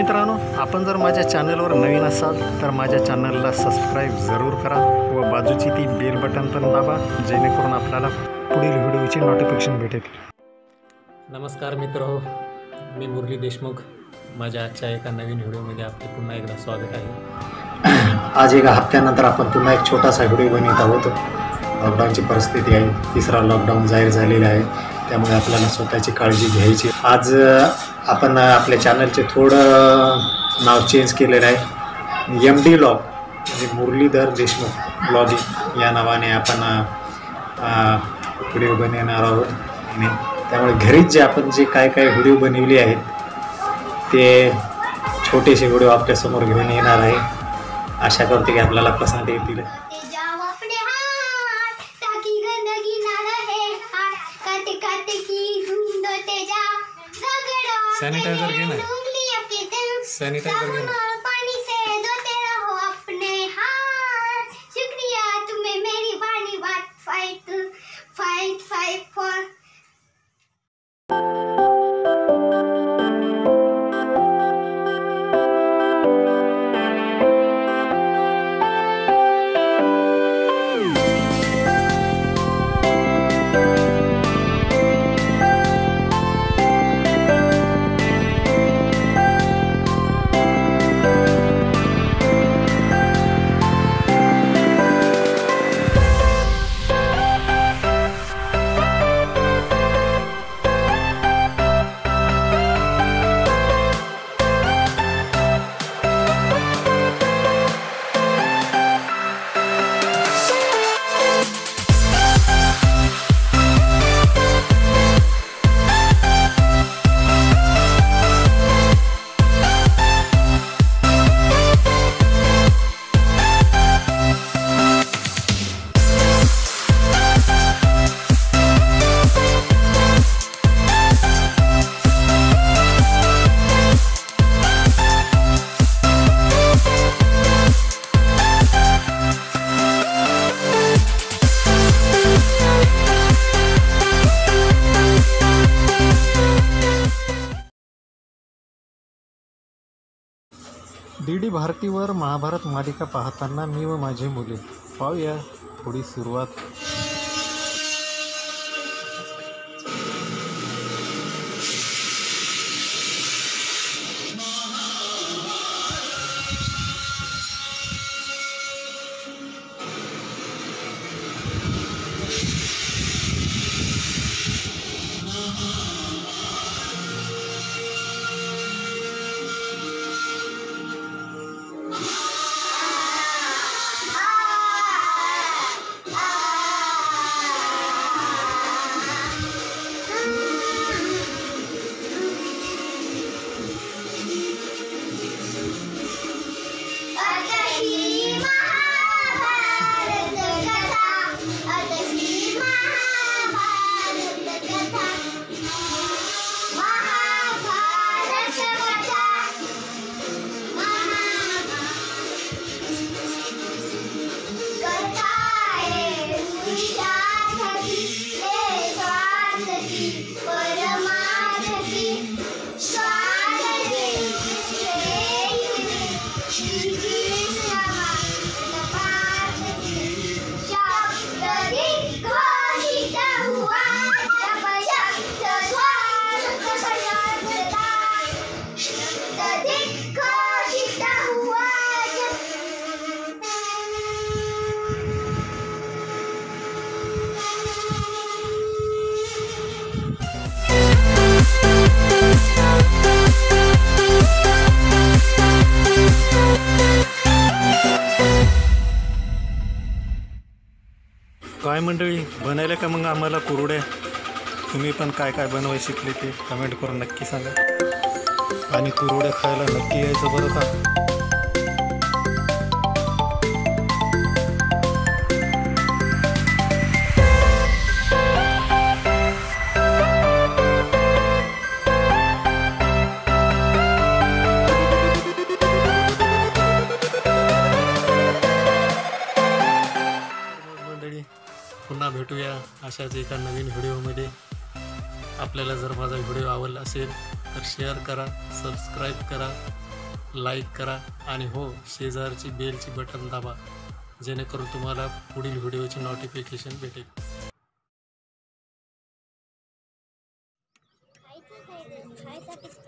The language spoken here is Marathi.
मित्रांनो आपण जर माझ्या चॅनलवर नवीन असाल तर माझ्या चॅनलला सबस्क्राईब जरूर करा व बाजूची ती बेल बटन पण दाबा जेणेकरून आपल्याला पुढील व्हिडिओची नोटिफिकेशन भेटेल. नमस्कार मित्र हो मी मुरली देशमुख. माझ्या आजच्या एका नवीन व्हिडिओमध्ये आपले पुन्हा एकदा स्वागत आहे. आज एका हप्त्यानंतर आपण पुन्हा एक छोटासा व्हिडिओ बनवत आहोत. लॉकडाऊनची परिस्थिती आहे. तिसरा लॉकडाऊन जाहीर झालेला आहे. त्यामुळे आपल्याला स्वतःची काळजी घ्यायची. आज आपण आपल्या चॅनलचे थोडं नाव चेंज केलेलं आहे. एम डी लॉग म्हणजे मुरलीधर देशमुख ब्लॉगिंग या नावाने आपण व्हिडिओ बनवणार आहोत. आणि त्यामुळे घरीच जे आपण जे काय काय व्हिडिओ बनवले आहेत ते छोटेसे व्हिडिओ आपल्यासमोर घेऊन येणार आहे. आशा करते की आपल्याला पसंत येतील. Sanitizer घे ना. सॅनिटायझर घे ना डी डी भारतीवर महाभारत मालिका पाहताना मी व माझे मुले. पाहूया थोडी सुरुवात. you. काय मंडळी? बनायला का मग आम्हाला कुरुड्या? तुम्ही पण काय काय बनवाय शिकले ते कमेंट करून नक्की सांगा. आणि कुरुड्या खायला नक्की यायचं बरं का? पुन्हा भेटूया अशाच एका नवीन व्हिडिओमध्ये. आपल्याला जर माझा व्हिडिओ आवडला असेल तर शेअर करा सबस्क्राईब करा लाईक करा आणि हो शेजारची बेलची बटन दाबा जेणेकरून तुम्हाला पुढील व्हिडिओची नोटिफिकेशन भेटेल. खायचं काय?